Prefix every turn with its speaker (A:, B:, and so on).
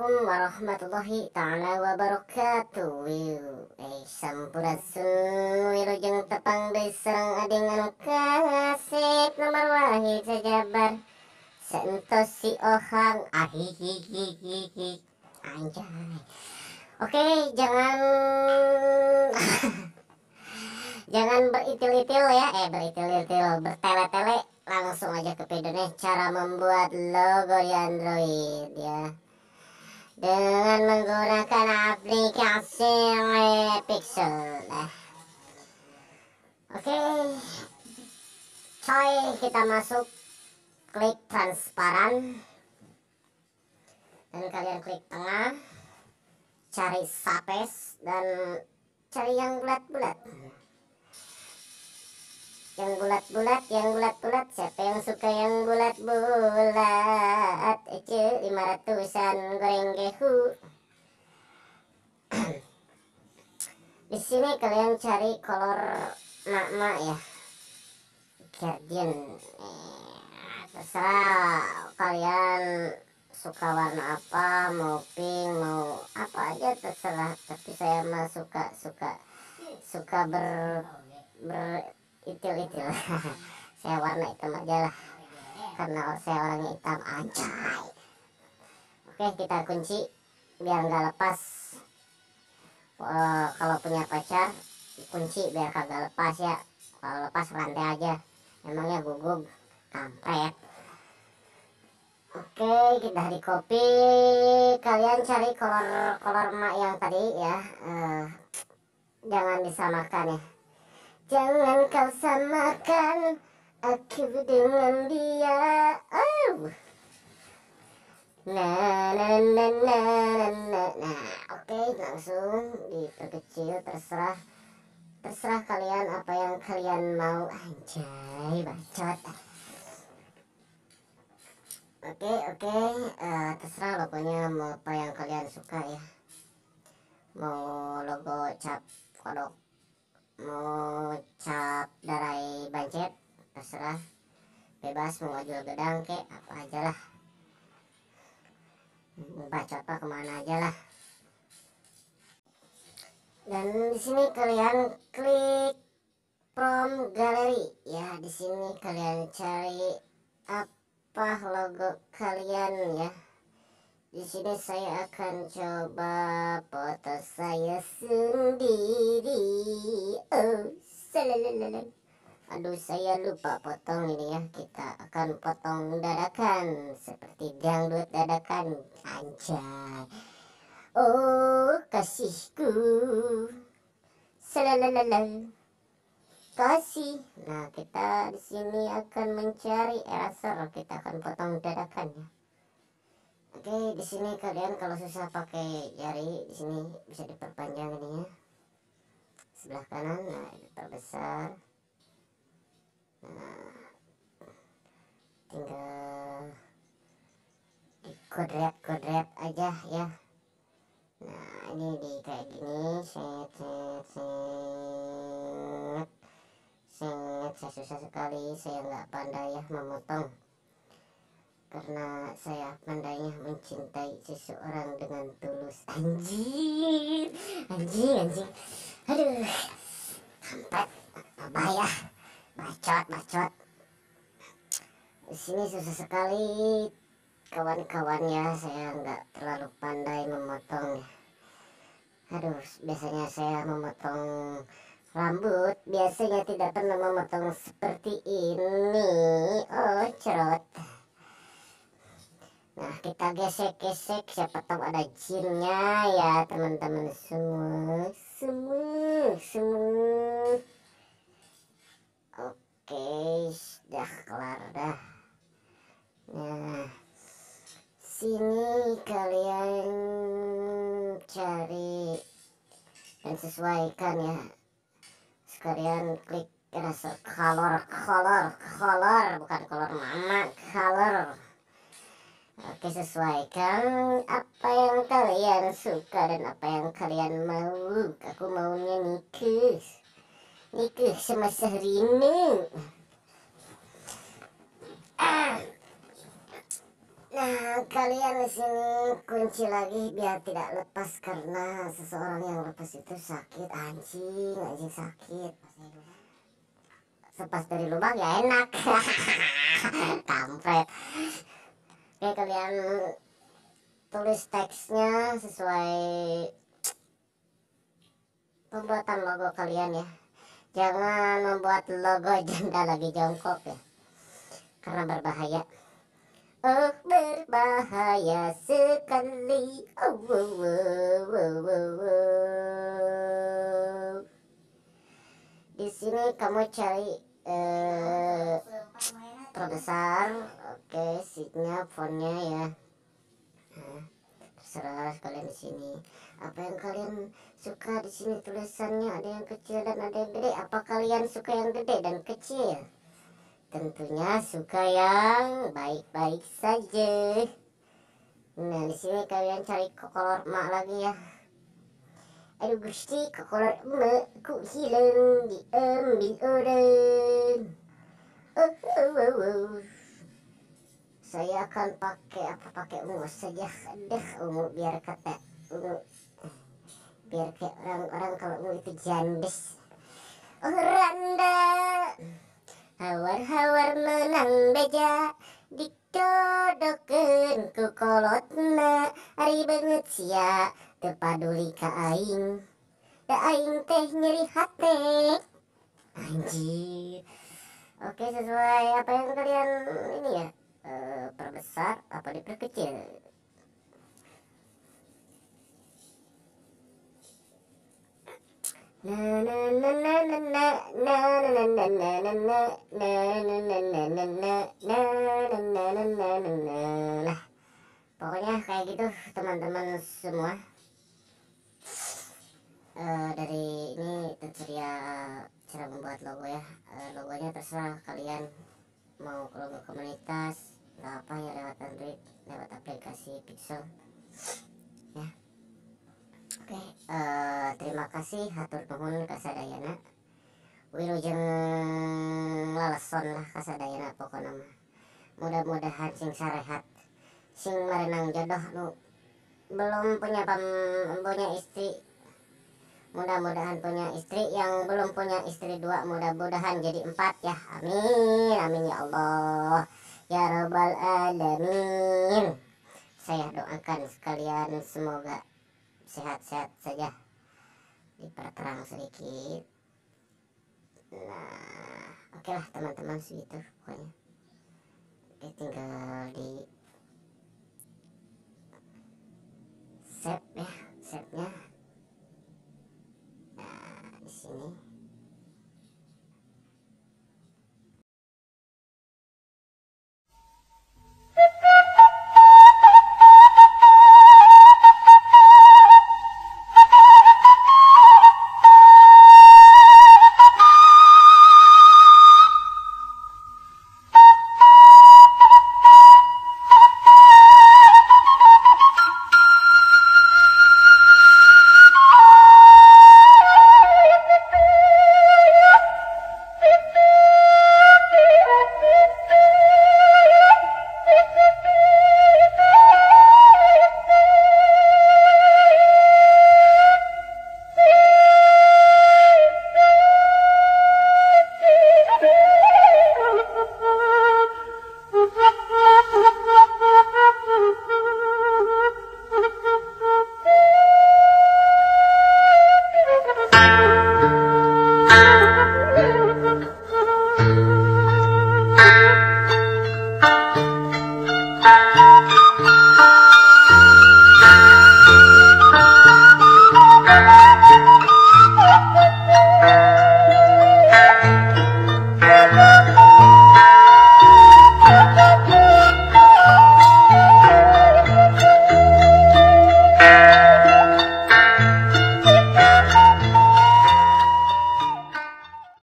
A: Assalamualaikum warahmatullahi taala wabarakatuh. Eh sampurasun wilujeng tepang deui sareng adengan kasep nomor wahid sajabar. Sentos si ohang ahihihihihi anjay. Oke, jangan jangan beritil-itil ya, eh beritil-itil, bertele-tele langsung aja ke video nih cara membuat logo di Android ya dengan menggunakan aplikasi Pixel oke. Coy kita masuk. Klik transparan. Dan kalian klik tengah. Cari sapes dan cari yang bulat-bulat. Yang bulat-bulat yang bulat-bulat. Siapa yang suka yang bulat-bulat ece lima ratusan goreng gehu. Di sini kalian cari kolor mak-mak ya. Guardian. Eh, terserah kalian suka warna apa mau pink mau apa aja terserah. Tapi saya mah suka suka suka ber ber itu itu saya warna hitam aja lah karena saya orangnya hitam anjay oke kita kunci biar nggak lepas. Uh, kalau punya pacar kunci biar kagak lepas ya. Kalau lepas rantai aja. Emangnya gugup kampret. Oke kita di copy. Kalian cari kolor kolor emak yang tadi ya. Uh, jangan disamakan ya. Jangan kau samakan aku dengan dia. Oh. Nah, nah, nah, nah, nah, nah. Oke, okay, langsung diperkecil terserah terserah kalian apa yang kalian mau anjay bacot oke okay, oke okay. uh, eh, terserah logonya mau apa yang kalian suka ya mau logo cap kodok mau cap darai bancet terserah. Bebas mau jual gedang ke apa aja lah. Baca apa ke mana aja lah. Dan di sini kalian klik from gallery ya di sini kalian cari apa logo kalian ya. Di sini saya akan coba foto saya sendiri. Oh, salalala. Aduh, saya lupa potong ini ya. Kita akan potong dadakan seperti dangdut dadakan. Anjay. Oh, kasihku. Salalala. Kasih. Nah, kita di sini akan mencari eraser. Kita akan potong dadakan ya. Oke, di sini kalian kalau susah pakai jari, di sini bisa diperpanjang ini ya. Sebelah kanan, nah. Nah, tinggal dikodret-kodret aja ya. Nah, ini di kayak gini, set, set, set, set, saya susah sekali, saya nggak pandai ya memotong. Karena saya pandainya mencintai seseorang dengan tulus. Anjir. Anjing anjing aduh. Kampret. Apa ya bacot bacot. Di sini susah sekali kawan-kawan ya saya nggak terlalu pandai memotong. Aduh biasanya saya memotong rambut. Biasanya tidak pernah memotong seperti ini. Oh cerot. Nah kita gesek-gesek. Siapa tahu ada jinnya ya teman-teman. Semua Semua Semua Oke sudah kelar dah. Nah Sini kalian cari dan sesuaikan ya. Sekalian klik rasa color color color bukan color mama color Oke sesuaikan apa yang kalian suka dan apa yang kalian mau. Aku maunya nikah Nikah semasa ini ah. Nah, kalian di sini kunci lagi biar tidak lepas karena seseorang yang lepas itu sakit anjing, anjing sakit. Lepas dari lubang ya enak. Kampret. Oke, kalian tulis teksnya sesuai pembuatan logo kalian ya. Jangan membuat logo janda lagi jongkok ya. Karena berbahaya. Oh berbahaya sekali oh, oh, oh, oh, oh, oh. Di sini kamu cari eh, terbesar Oke seatnya fontnya ya nah, Terserah kalian di sini. Apa yang kalian suka di sini tulisannya? Ada yang kecil dan ada yang gede. Apa kalian suka yang gede dan kecil? Tentunya suka yang baik-baik saja. Nah di sini kalian cari kolor emak lagi ya. Aduh gusti kolor emak ku hilang diambil orang. Oh, oh, oh, oh. Saya akan pakai apa pakai ungu saja. Deh ungu biar kata ungu biar kayak orang-orang kalau ungu itu jandis oh randa Hawar-hawar menang beja. Ditodoken ku kolotna Hari banget sia Terpaduli ka aing. Da aing teh nyeri hati. Anjir. Oke sesuai apa yang kalian ini ya uh, Perbesar apa diperkecil Pokoknya kayak gitu teman-teman semua uh, dari ini tutorial cara membuat logo ya uh, logonya terserah kalian mau logo komunitas apa ya lewat Android lewat aplikasi Pixel ya Oke, uh, terima kasih hatur nuhun kasadayana. Wilujeng laleson lah kasadayana pokoknya. Mudah-mudahan sing sarehat, sing merenang jodoh nu belum punya pem, punya istri. Mudah-mudahan punya istri yang belum punya istri dua mudah-mudahan jadi empat ya. Amin, amin ya Allah ya Robal alamin. Saya doakan sekalian semoga sehat-sehat saja. Diperterang sedikit. Nah oke lah teman-teman segitu pokoknya. Oke tinggal di set ya setnya. nah di sini.